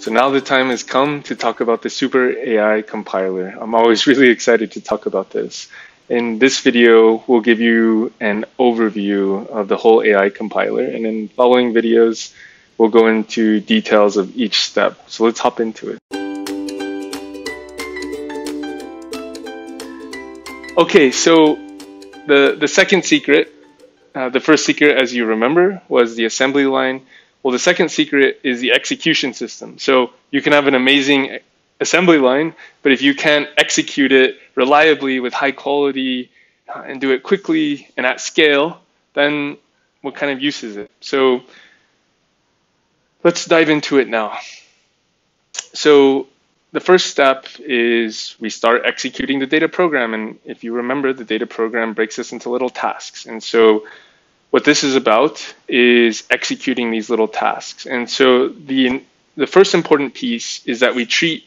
So now the time has come to talk about the Super AI compiler. I'm always really excited to talk about this. In this video, we'll give you an overview of the whole AI compiler, and in following videos, we'll go into details of each step. So let's hop into it. Okay, so the, the second secret, uh, the first secret, as you remember, was the assembly line. Well, the second secret is the execution system. So you can have an amazing assembly line, but if you can't execute it reliably with high quality and do it quickly and at scale, then what kind of use is it? So let's dive into it now. So the first step is we start executing the data program. And if you remember, the data program breaks us into little tasks. And so what this is about is executing these little tasks. And so the, the first important piece is that we treat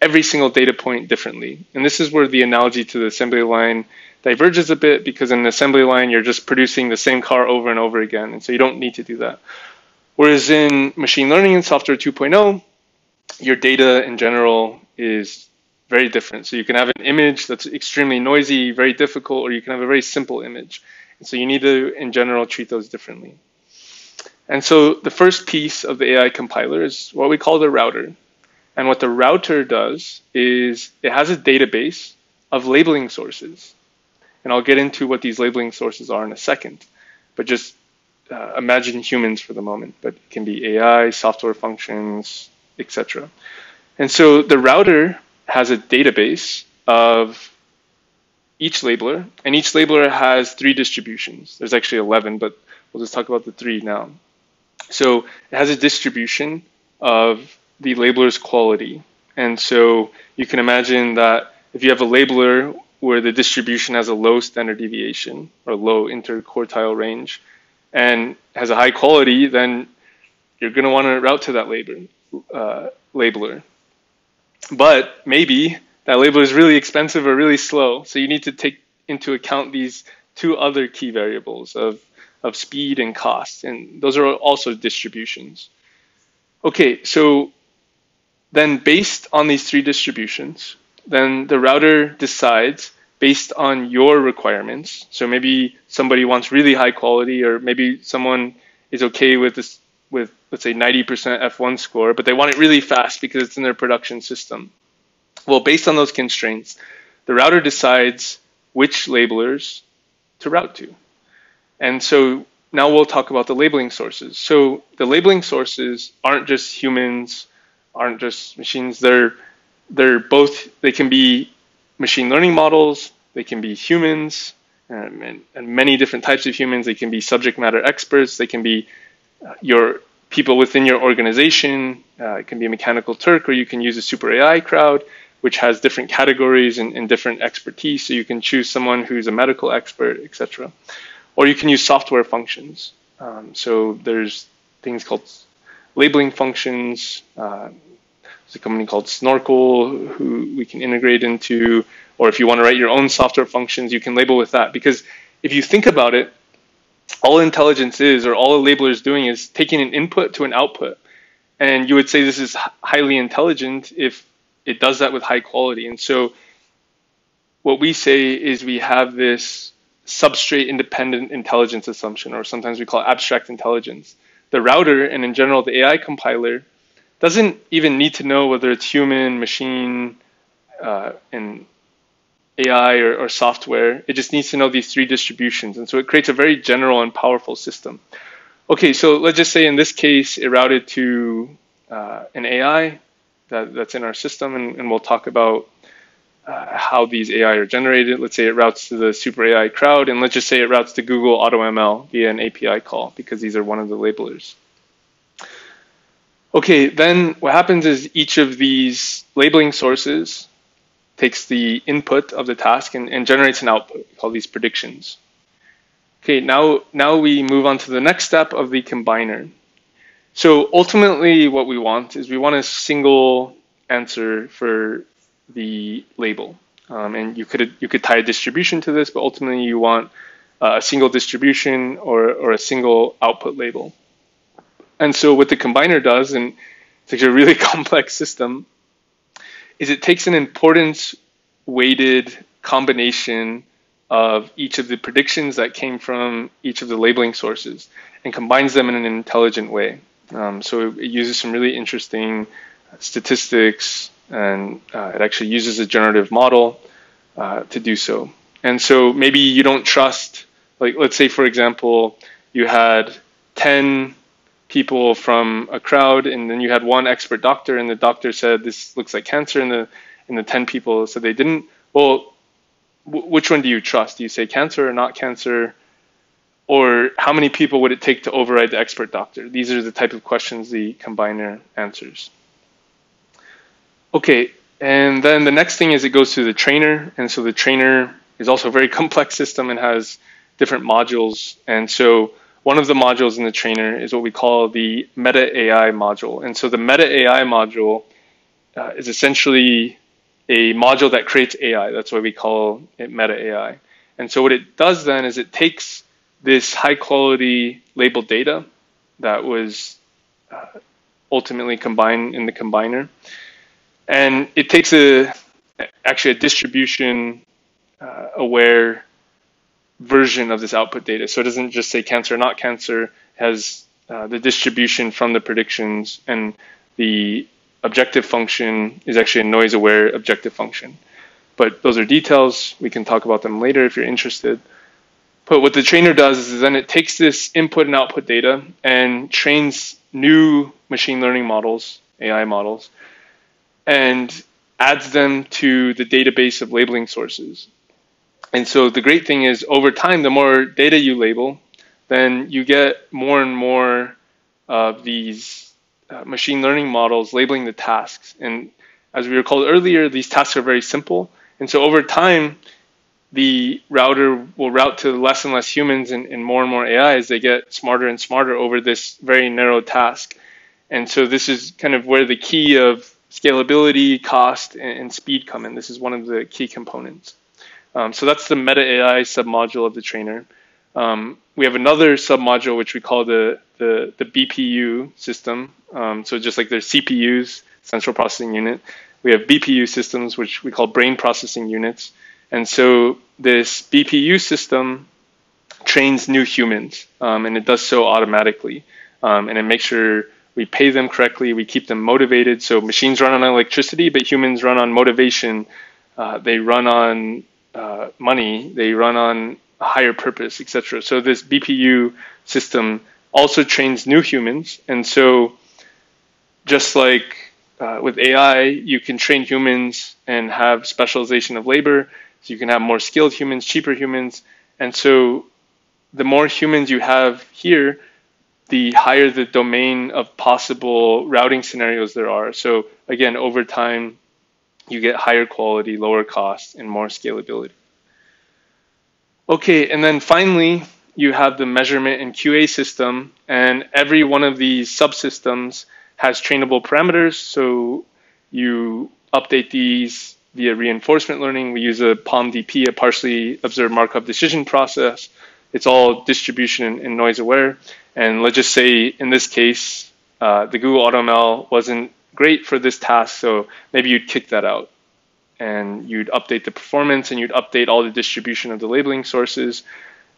every single data point differently. And this is where the analogy to the assembly line diverges a bit because in an assembly line, you're just producing the same car over and over again. And so you don't need to do that. Whereas in machine learning and software 2.0, your data in general is very different. So you can have an image that's extremely noisy, very difficult, or you can have a very simple image. So you need to, in general, treat those differently. And so the first piece of the AI compiler is what we call the router. And what the router does is it has a database of labeling sources. And I'll get into what these labeling sources are in a second. But just uh, imagine humans for the moment, but it can be AI, software functions, etc. And so the router has a database of each labeler, and each labeler has three distributions. There's actually 11, but we'll just talk about the three now. So it has a distribution of the labeler's quality. And so you can imagine that if you have a labeler where the distribution has a low standard deviation or low interquartile range and has a high quality, then you're going to want to route to that labeler. Uh, labeler. But maybe that label is really expensive or really slow. So you need to take into account these two other key variables of, of speed and cost. And those are also distributions. Okay, so then based on these three distributions, then the router decides based on your requirements. So maybe somebody wants really high quality, or maybe someone is okay with this with let's say 90% F1 score, but they want it really fast because it's in their production system. Well, based on those constraints, the router decides which labelers to route to. And so now we'll talk about the labeling sources. So the labeling sources aren't just humans, aren't just machines. They're they're both. They can be machine learning models. They can be humans, um, and, and, many different types of humans. They can be subject matter experts. They can be uh, your people within your organization. Uh, it can be a mechanical Turk, or you can use a super AI crowd which has different categories and, and different expertise. So you can choose someone who's a medical expert, etc. Or you can use software functions. Um, so there's things called labeling functions. Uh, there's a company called Snorkel who we can integrate into. Or if you want to write your own software functions, you can label with that. Because if you think about it, all intelligence is, or all a labeler is doing, is taking an input to an output. And you would say this is highly intelligent if it does that with high quality. And so what we say is we have this substrate independent intelligence assumption, or sometimes we call it abstract intelligence. The router, and in general, the AI compiler, doesn't even need to know whether it's human, machine, uh, and AI or, or, software. It just needs to know these three distributions. And so it creates a very general and powerful system. Okay, so let's just say in this case, it routed to uh, an AI that, that's in our system, and, and we'll talk about uh, how these AI are generated. Let's say it routes to the Super AI crowd, and let's just say it routes to Google AutoML via an API call, because these are one of the labelers. Okay, then what happens is each of these labeling sources takes the input of the task and, and generates an output. We call these predictions. Okay, now, now we move on to the next step of the combiner. So ultimately what we want is we want a single answer for the label. Um, and you could you could tie a distribution to this, but ultimately you want uh, a single distribution or, or a single output label. And so what the combiner does, and it's a really complex system, is it takes an importance weighted combination of each of the predictions that came from each of the labeling sources and combines them in an intelligent way. Um, so it, uses some really interesting statistics and uh, it actually uses a generative model uh, to do so. And so maybe you don't trust, like let's say for example, you had 10 people from a crowd and then you had one expert doctor and the doctor said this looks like cancer and the and the 10 people said they didn't. Well, which one do you trust? Do you say cancer or not cancer? Or how many people would it take to override the expert doctor? These are the type of questions the combiner answers. Okay, and then the next thing is it goes to the trainer. And so the trainer is also a very complex system and has different modules. And so one of the modules in the trainer is what we call the meta AI module. And so the meta AI module uh, is essentially a module that creates AI. That's why we call it meta AI. And so what it does then is it takes this high quality labeled data that was uh, ultimately combined in the combiner, and it takes a actually a distribution uh, aware version of this output data. So it doesn't just say cancer or not cancer, has uh, the distribution from the predictions and the objective function is actually a noise aware objective function. But those are details. We can talk about them later if you're interested. But what the trainer does is then it takes this input and output data and trains new machine learning models, AI models, and adds them to the database of labeling sources. And so the great thing is over time, the more data you label, then you get more and more of these uh, machine learning models labeling the tasks. And as we recalled earlier, these tasks are very simple. And so over time, the router will route to less and less humans and, and more and more AI as they get smarter and smarter over this very narrow task. And so this is kind of where the key of scalability, cost, and, and speed come in. This is one of the key components. Um, so that's the meta AI submodule of the trainer. Um, we have another submodule which we call the the, the BPU system. Um, so just like there's CPUs, central processing unit, we have BPU systems which we call brain processing units. And so this BPU system trains new humans, um, and it does so automatically, um, and it makes sure we pay them correctly, we keep them motivated. So machines run on electricity, but humans run on motivation. Uh, they run on uh, money. They run on a higher purpose, etc. So this BPU system also trains new humans, and so just like uh, with AI, you can train humans and have specialization of labor, so you can have more skilled humans, cheaper humans, and so the more humans you have here, the higher the domain of possible routing scenarios there are. So again, over time, you get higher quality, lower cost, and more scalability. Okay, and then finally, you have the measurement and QA system, and every one of these subsystems has trainable parameters. So you update these via reinforcement learning. We use a POMDP, a partially observed Markov decision process. It's all distribution and noise aware. And let's just say in this case, uh, the Google AutoML wasn't great for this task, so maybe you'd kick that out and you'd update the performance and you'd update all the distribution of the labeling sources.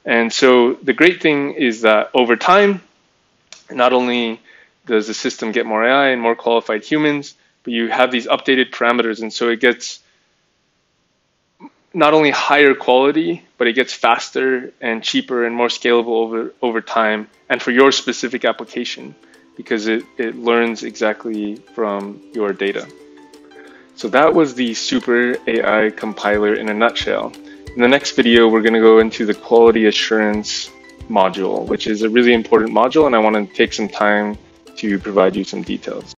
And so the great thing is that over time, not only does the system get more AI and more qualified humans, but you have these updated parameters. And so it gets not only higher quality, but it gets faster and cheaper and more scalable over, over time and for your specific application because it, it learns exactly from your data. So that was the Super AI compiler in a nutshell. In the next video, we're going to go into the quality assurance module, which is a really important module, and I want to take some time to provide you some details.